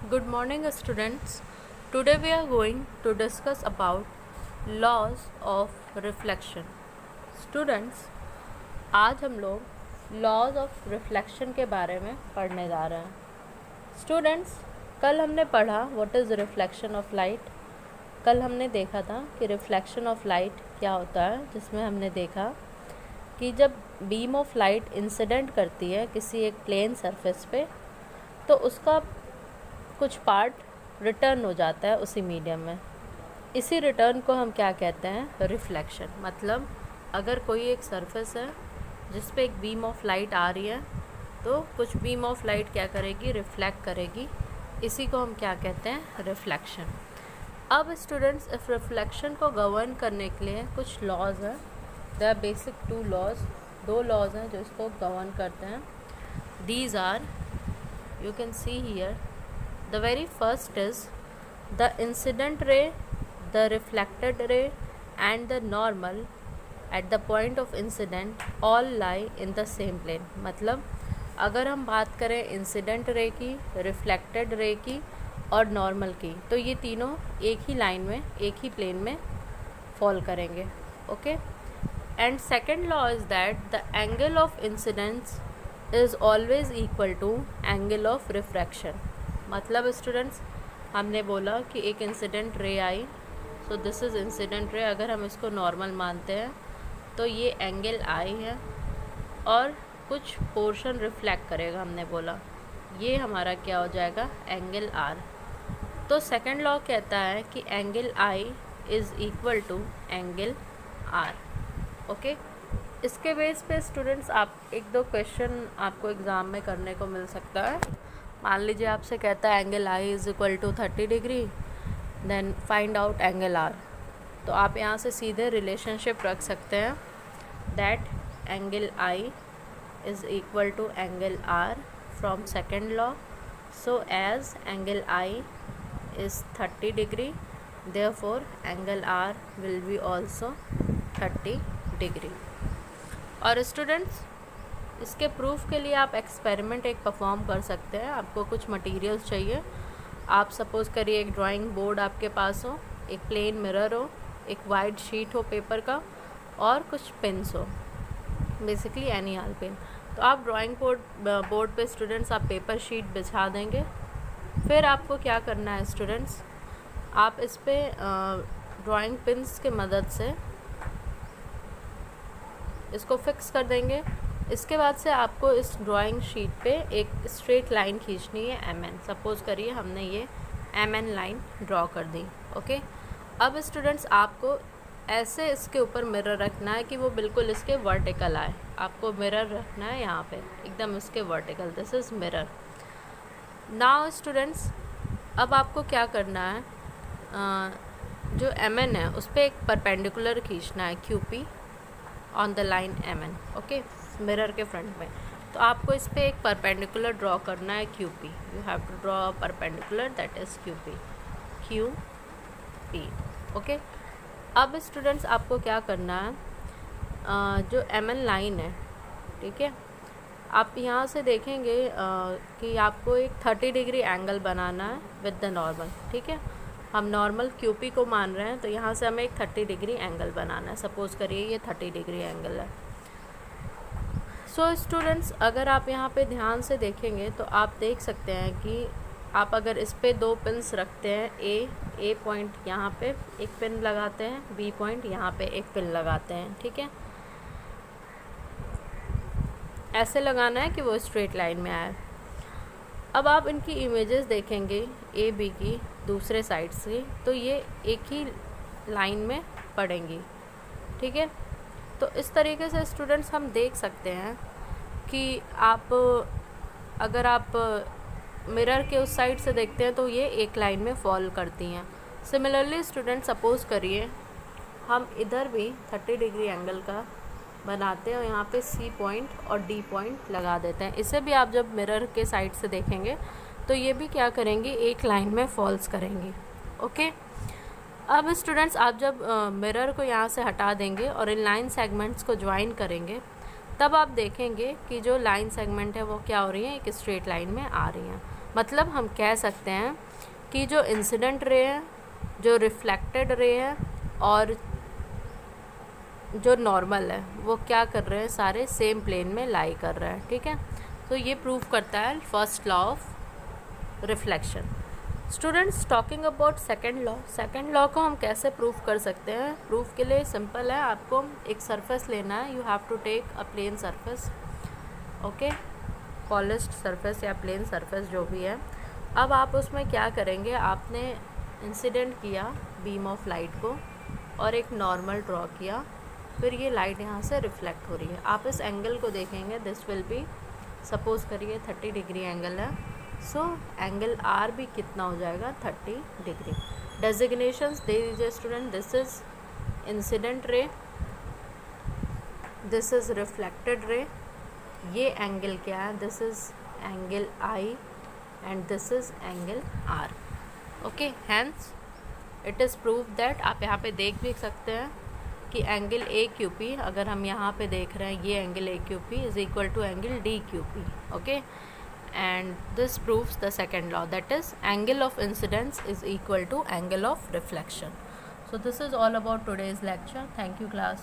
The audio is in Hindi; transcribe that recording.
Good morning students today we are going to discuss about laws of reflection students आज हम लोग लॉज ऑफ़ रिफ्लेक्शन के बारे में पढ़ने जा रहे हैं। स्टूडेंट्स कल हमने पढ़ा what is reflection of light कल हमने देखा था कि रिफ्लेक्शन ऑफ़ लाइट क्या होता है, जिसमें हमने देखा कि जब बीम ऑफ़ लाइट इंसिडेंट करती है किसी एक प्लेन सरफेस पे तो उसका कुछ पार्ट रिटर्न हो जाता है उसी मीडियम में। इसी रिटर्न को हम क्या कहते हैं? रिफ्लेक्शन मतलब अगर कोई एक सरफेस है, जिस पे एक बीम ऑफ़ लाइट आ रही है तो कुछ बीम ऑफ़ लाइट क्या करेगी? रिफ्लेक्ट करेगी। इसी को हम क्या कहते हैं? रिफ्लेक्शन अब स्टूडेंट्स इस रिफ्लेक्शन को गवर्न करने के लिए कुछ लॉज हैं। द बेसिक टू लॉज दो लॉज हैं जो इसको गवर्न करते हैं। These are you can see here The very first is the incident ray, the reflected ray and the normal. At the point of incident all lie in the same plane. मतलब अगर हम बात करें इंसिडेंट रे की रिफ्लेक्टेड रे की और नॉर्मल की तो ये तीनों एक ही लाइन में एक ही प्लेन में फॉल करेंगे okay and second law is that the angle of incidence is always equal to angle of refraction मतलब स्टूडेंट्स हमने बोला कि एक incident ray I. So this is incident ray अगर हम इसको नॉर्मल मानते हैं तो ये एंगल आई है और कुछ पोर्शन रिफ्लेक्ट करेगा, हमने बोला। ये हमारा क्या हो जाएगा? एंगल आर तो सेकंड लॉ कहता है कि angle I is equal to angle R okay इसके बेस पे स्टूडेंट्स आप एक दो क्वेश्चन आपको एग्ज़ाम में करने को मिल सकता है। मान लीजिए आपसे कहता है angle I is equal to thirty degree then find out angle R तो आप यहाँ से सीधे रिलेशनशिप रख सकते हैं that angle I is equal to angle R from second law so as angle I is thirty degree therefore angle R will be also thirty degree और स्टूडेंट्स इसके प्रूफ के लिए आप एक्सपेरिमेंट एक परफॉर्म कर सकते हैं। आपको कुछ मटेरियल्स चाहिए। आप सपोज़ करिए एक ड्राइंग बोर्ड आपके पास हो, एक प्लेन मिरर हो, एक वाइट शीट हो पेपर का और कुछ पेन्स हो। बेसिकली एनी आल पेन तो आप ड्राइंग बोर्ड बोर्ड पे स्टूडेंट्स आप पेपर शीट बिछा देंगे। फिर आपको क्या करना है स्टूडेंट्स आप इस पर ड्राइंग पिन्स के मदद से इसको फिक्स कर देंगे। इसके बाद से आपको इस ड्राइंग शीट पे एक स्ट्रेट लाइन खींचनी है एम एन सपोज़ करिए हमने ये एम एन लाइन ड्रॉ कर दी ओके अब स्टूडेंट्स आपको ऐसे इसके ऊपर मिरर रखना है कि वो बिल्कुल इसके वर्टिकल आए। आपको मिरर रखना है यहाँ पे एकदम इसके vertical this is mirror now students अब आपको क्या करना है? आ, जो एम एन है उस पर एक परपेंडिकुलर खींचना है Q P on the line M N okay mirror के फ्रंट में। तो आपको इस पर एक परपेंडिकुलर ड्रॉ करना है Q P you have to draw perpendicular that is Q P Q P okay अब स्टूडेंट्स आपको क्या करना है? आ, जो एम एन लाइन है ठीक है? आप यहाँ से देखेंगे आ, कि आपको एक थर्टी डिग्री एंगल बनाना है विद द नॉर्मल ठीक है? हम नॉर्मल क्यूपी को मान रहे हैं तो यहाँ से हमें एक थर्टी डिग्री एंगल बनाना है। सपोज़ करिए ये थर्टी डिग्री एंगल है। सो so, स्टूडेंट्स अगर आप यहाँ पे ध्यान से देखेंगे तो आप देख सकते हैं कि आप अगर इस पर दो पिन्स रखते हैं ए ए पॉइंट यहाँ पे एक पिन लगाते हैं बी पॉइंट यहाँ पे एक पिन लगाते हैं ठीक है? ऐसे लगाना है कि वो स्ट्रेट लाइन में आए। अब आप इनकी इमेजेस देखेंगे ए बी की दूसरे साइड से तो ये एक ही लाइन में पड़ेंगी ठीक है? तो इस तरीके से स्टूडेंट्स हम देख सकते हैं कि आप, अगर आप मिरर के उस साइड से देखते हैं तो ये एक लाइन में फॉल करती हैं। सिमिलरली स्टूडेंट सपोज़ करिए, हम इधर भी 30 डिग्री एंगल का बनाते हैं और यहाँ पे सी पॉइंट और डी पॉइंट लगा देते हैं। इसे भी आप जब मिरर के साइड से देखेंगे तो ये भी क्या करेंगे, एक लाइन में फॉल्स करेंगे ओके अब स्टूडेंट्स आप जब मिरर को यहाँ से हटा देंगे और इन लाइन सेगमेंट्स को ज्वाइन करेंगे, तब आप देखेंगे कि जो लाइन सेगमेंट है वो क्या हो रही है, एक स्ट्रेट लाइन में आ रही हैं। मतलब हम कह सकते हैं कि जो इंसिडेंट रे है, जो रिफ्लेक्टेड रे है और जो नॉर्मल है, वो क्या कर रहे हैं, सारे सेम प्लेन में लाई कर रहे हैं, ठीक है? तो ये प्रूव करता है first law of reflection students talking about second law second law को हम कैसे प्रूफ कर सकते हैं? प्रूफ के लिए सिंपल है, आपको एक सरफेस लेना है you have to take a plane surface okay polished surface या प्लेन सरफेस जो भी है। अब आप उसमें क्या करेंगे? आपने इंसिडेंट किया बीम ऑफ़ लाइट को और एक नॉर्मल ड्रॉ किया, फिर ये लाइट यहाँ से रिफ्लेक्ट हो रही है। आप इस एंगल को देखेंगे दिस विल बी सपोज़ करिए थर्टी डिग्री एंगल है। सो एंगल आर भी कितना हो जाएगा? थर्टी डिग्री डेजिग्नेशन दे दीजिए student this is incident ray this is reflected ray ये एंगल क्या है? This is angle I and this is angle R okay hence it is prove that आप यहाँ पे देख भी सकते हैं कि एंगल ए क्यू पी अगर हम यहाँ पे देख रहे हैं, ये angle A Q P is equal to angle D Q P okay and this proves the second law that is angle of incidence is equal to angle of reflection. So this is all about today's lecture. Thank you class.